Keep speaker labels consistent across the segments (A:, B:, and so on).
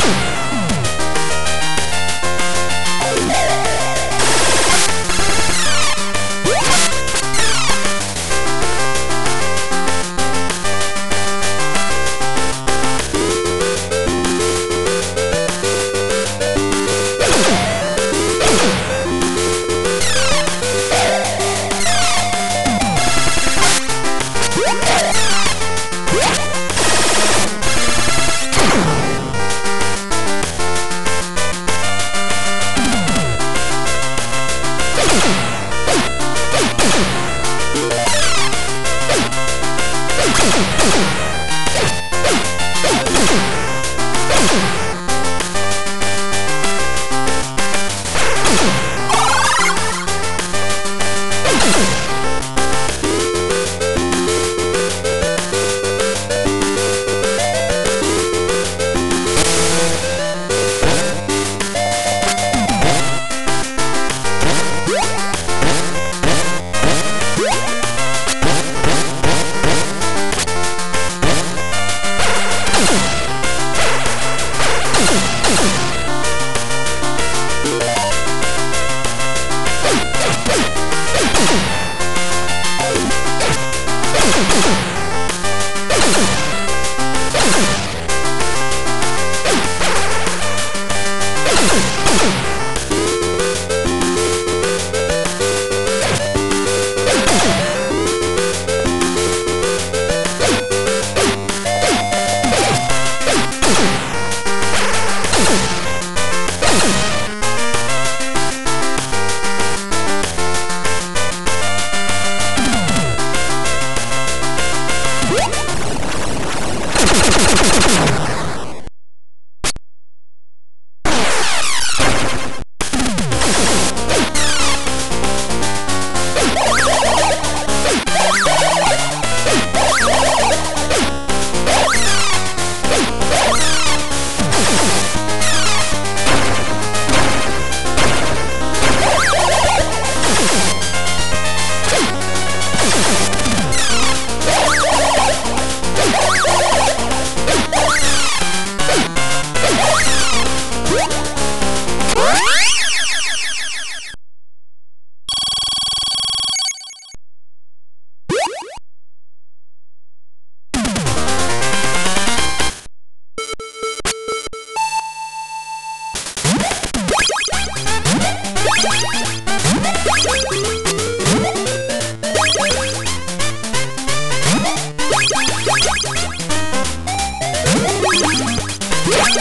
A: you Oh, oh, oh, oh.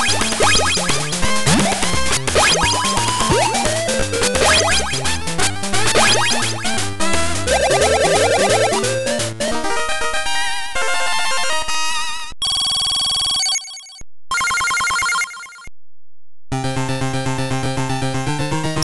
A: you